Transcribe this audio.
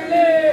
Brasileiro!